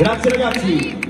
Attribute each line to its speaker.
Speaker 1: Grazie ragazzi.